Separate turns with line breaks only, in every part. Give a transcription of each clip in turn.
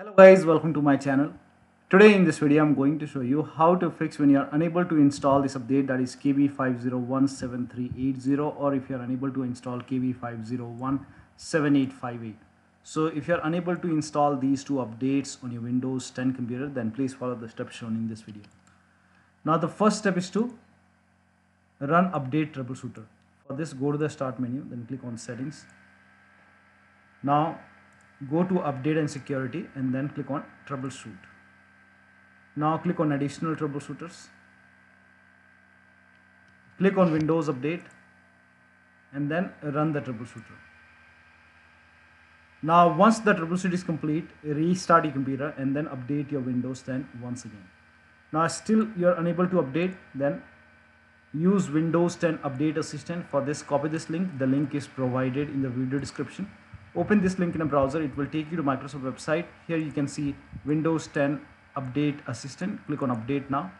Hello guys, welcome to my channel. Today in this video I'm going to show you how to fix when you are unable to install this update that is KB5017380 or if you are unable to install KB5017858. So if you are unable to install these two updates on your Windows 10 computer then please follow the steps shown in this video. Now the first step is to run update troubleshooter. For this go to the start menu then click on settings. Now go to update and security and then click on troubleshoot. Now click on additional troubleshooters. Click on windows update and then run the troubleshooter. Now once the troubleshoot is complete restart your computer and then update your windows 10 once again. Now still you are unable to update then use windows 10 update assistant. For this copy this link. The link is provided in the video description open this link in a browser. It will take you to Microsoft website. Here you can see Windows 10 update assistant. Click on update now.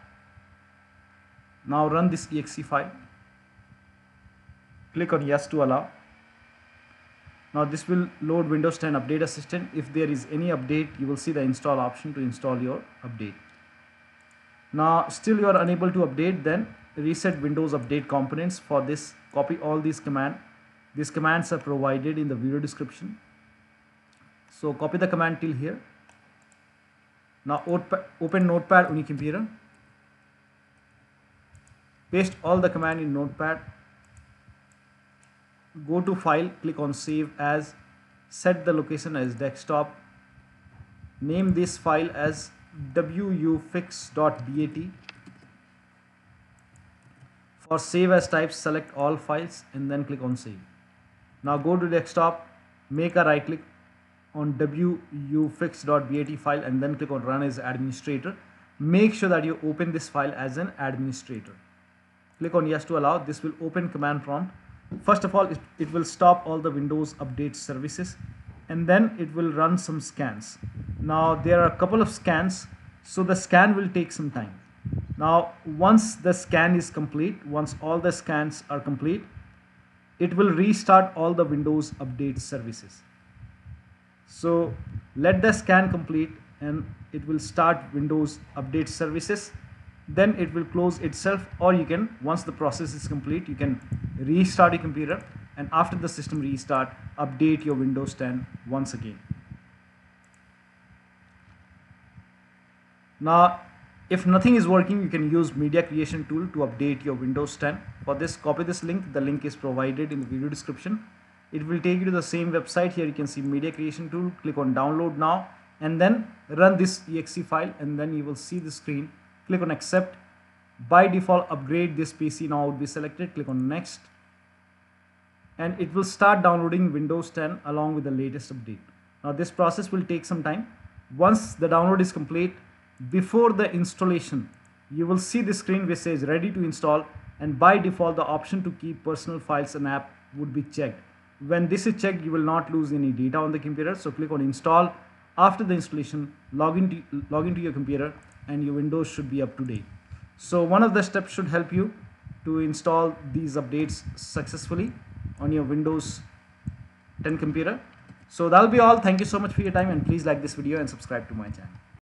Now run this exe file. Click on yes to allow. Now this will load Windows 10 update assistant. If there is any update you will see the install option to install your update. Now still you are unable to update then reset Windows update components for this. Copy all these command these commands are provided in the video description. So copy the command till here. Now open notepad on your computer paste all the command in notepad. Go to file click on save as. Set the location as desktop. Name this file as wufix.bat for save as type select all files and then click on save now go to desktop, make a right click on wufix.bat file and then click on run as administrator. Make sure that you open this file as an administrator. Click on yes to allow. This will open command prompt. First of all, it, it will stop all the Windows update services and then it will run some scans. Now there are a couple of scans, so the scan will take some time. Now once the scan is complete, once all the scans are complete, it will restart all the Windows update services. So let the scan complete and it will start Windows update services. Then it will close itself or you can, once the process is complete, you can restart your computer and after the system restart, update your Windows 10 once again. Now if nothing is working, you can use media creation tool to update your Windows 10. For this, copy this link. The link is provided in the video description. It will take you to the same website. Here you can see media creation tool. Click on download now and then run this exe file and then you will see the screen. Click on accept. By default, upgrade this PC now would be selected. Click on next and it will start downloading Windows 10 along with the latest update. Now this process will take some time. Once the download is complete, before the installation you will see the screen which says ready to install and by default the option to keep personal files and app would be checked. When this is checked you will not lose any data on the computer so click on install. After the installation log into log into your computer and your windows should be up to date. So one of the steps should help you to install these updates successfully on your windows 10 computer. So that'll be all. Thank you so much for your time and please like this video and subscribe to my channel